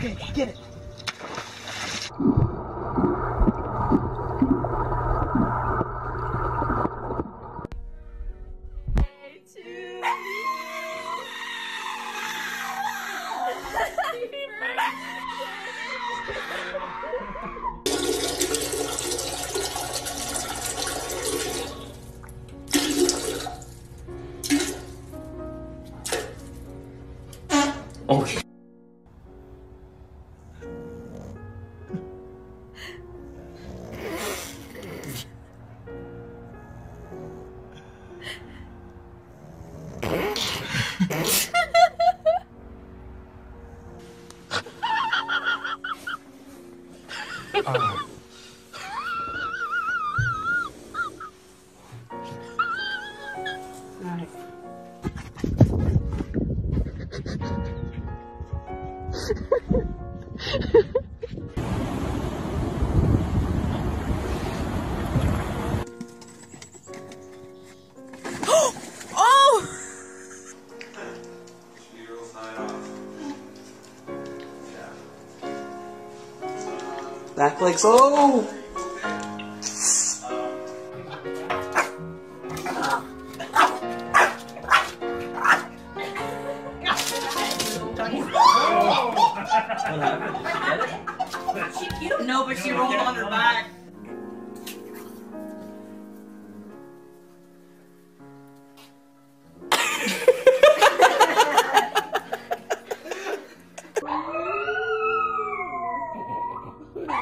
Okay, get it. Okay. Back legs. Oh! No, but she rolled on her back. How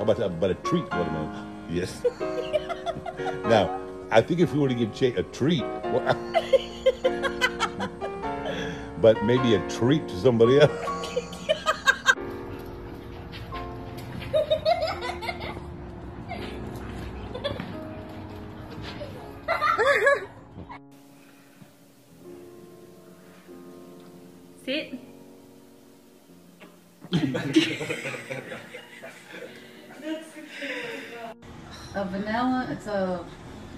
about that? But a treat, I? Yes. now, I think if we were to give Jay a treat, well, but maybe a treat to somebody else. Sit. a vanilla, it's a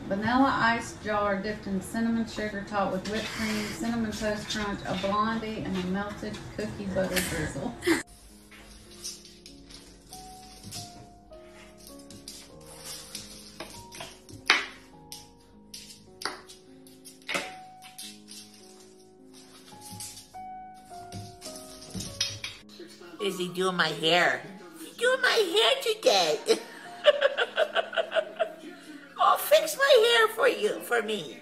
vanilla ice jar dipped in cinnamon sugar topped with whipped cream, cinnamon toast crunch, a blondie, and a melted cookie butter drizzle. Is he doing my hair. He's doing my hair today. I'll fix my hair for you, for me.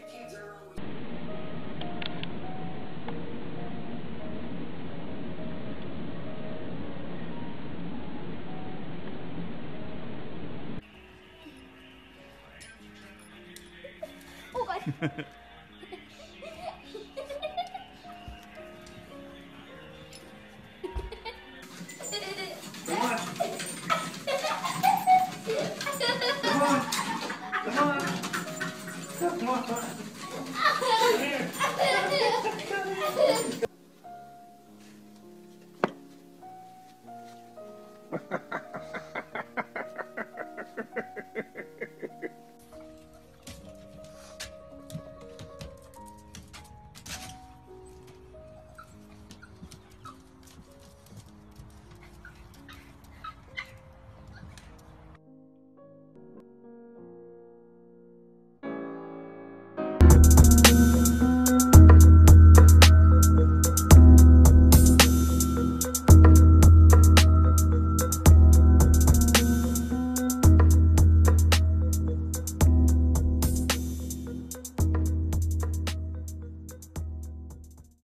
Oh, God. Ha ha ha.